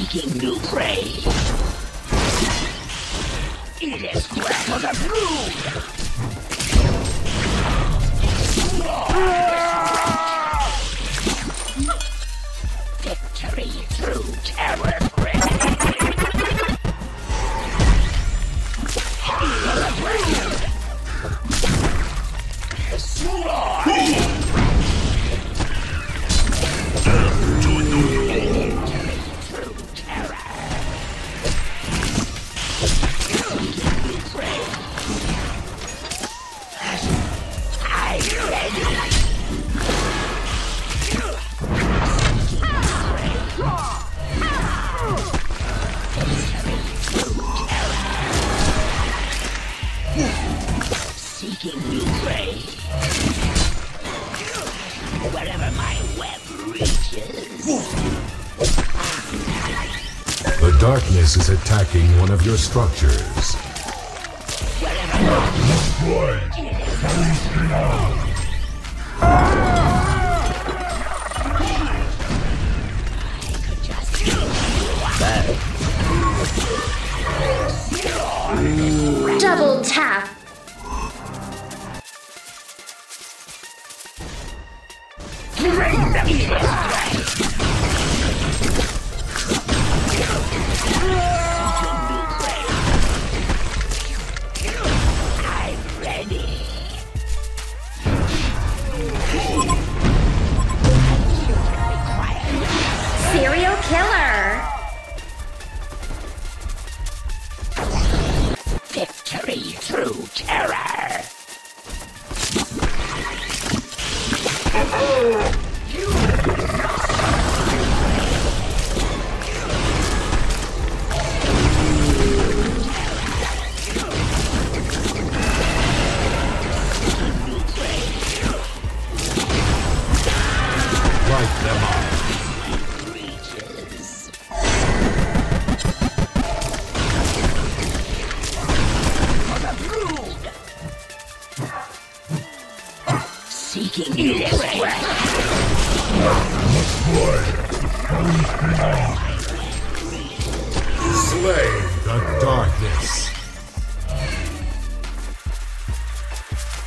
Seeking new prey. It is for the brood. Victory through terror. My web reaches. The darkness is attacking one of your structures. Double Seeking new prey. Slay the darkness.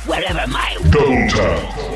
Wherever my Double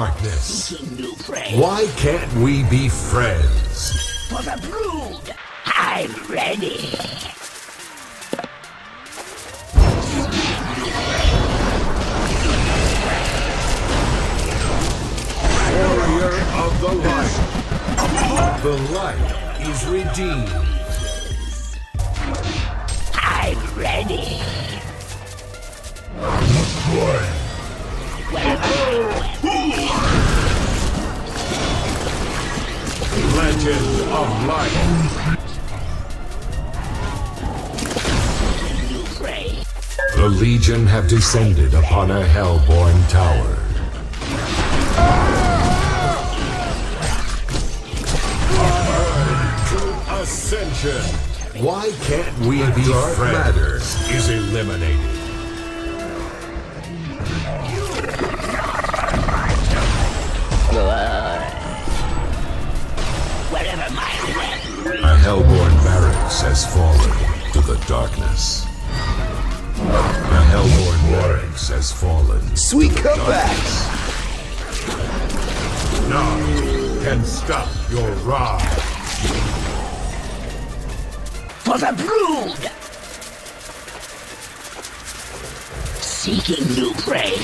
darkness. seeking new prey. Why can't we be friends? For the brood! I'm ready! Warrior of the light. The light is redeemed. Legend of light. New. The Legion have descended upon a hellborn tower. Ascension. Why can't we be Dark friends? matter is eliminated. Wherever A hellborn barracks has fallen to the darkness. A hellborn barracks has fallen. Sweet comeback. None can stop your ride. For the brood! Seeking new prey.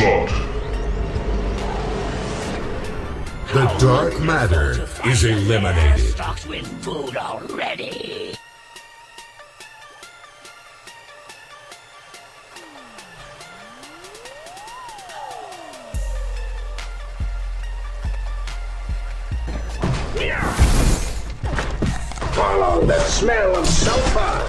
Onslaught. The dark matter is eliminated. Stocked with food already. Follow the smell of sulfur.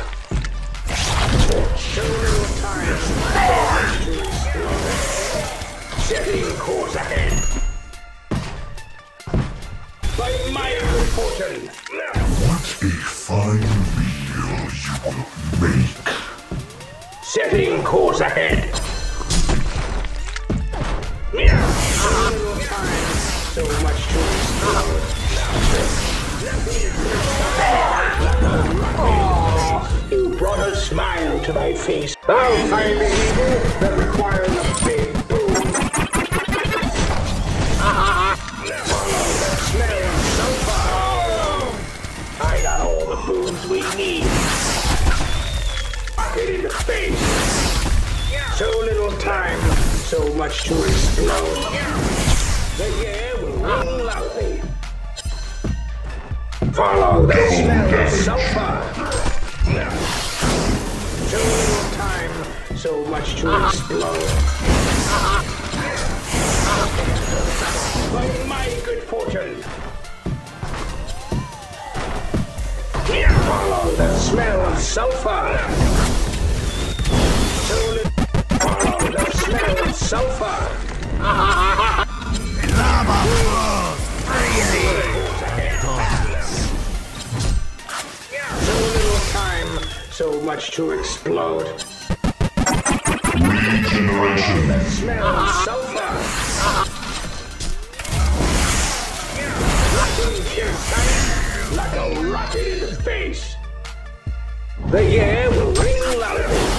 Good. What a fine meal you will make. Setting course ahead. Show. So much to explore. You brought a smile to my face. I'll find the evil that requires a big so much to explode. The air will ring loudly. Follow the smell of sulfur. So little time, so much to explode. By my good fortune. Follow the smell of sulfur. Follow the smell sulfur. So little time, so much to explode. Regeneration. The smell of sulfur. Like a rocket in the face. The air will ring louder.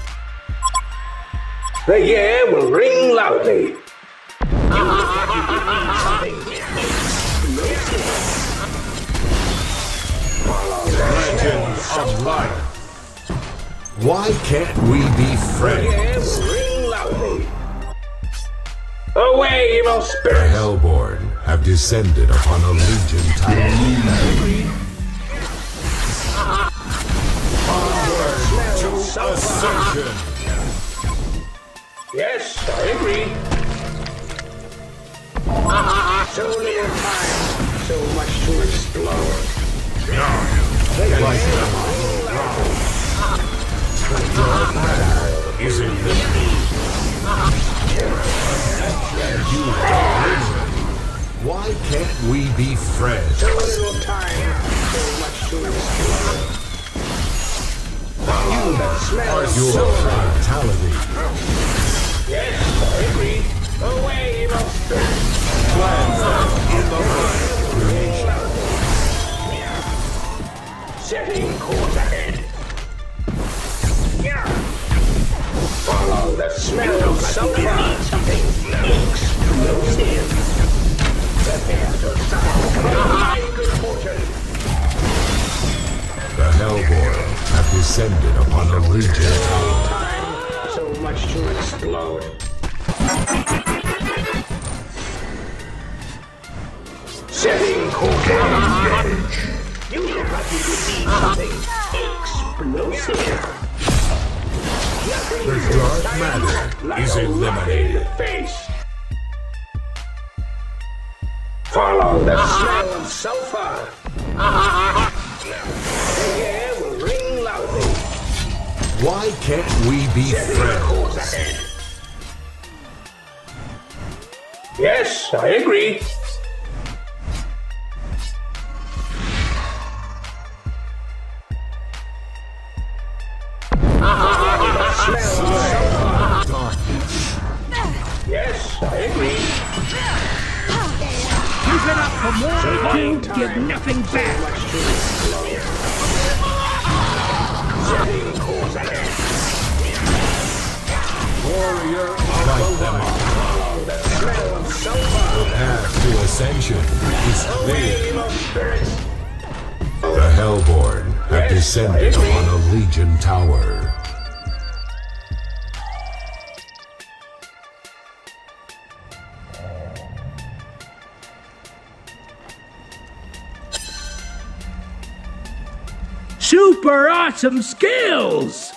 The air will ring loudly. Legends of light. Why can't we be The friends? will ring loudly. Away, evil spirits! The. Hellborn have descended upon a Legion to Ascension. Yes, I agree. So little time, so much to explore. Light them up. The dark matter is. You are. Why can't we be friends? So little time, so much to explore. You smell your sulfur. vitality descended upon a Legion tower. Time, so much to explode. Setting course ahead. You look like you could be something explosive. The dark matter is eliminated. Face. Follow the ah. smell of sulfur. Ah. Why can't we be friends? Yes, I agree. Yes, I agree. Keep it up for more. You give nothing back. Ascension is clear. The Hellborn have descended upon a Legion tower. Super awesome skills!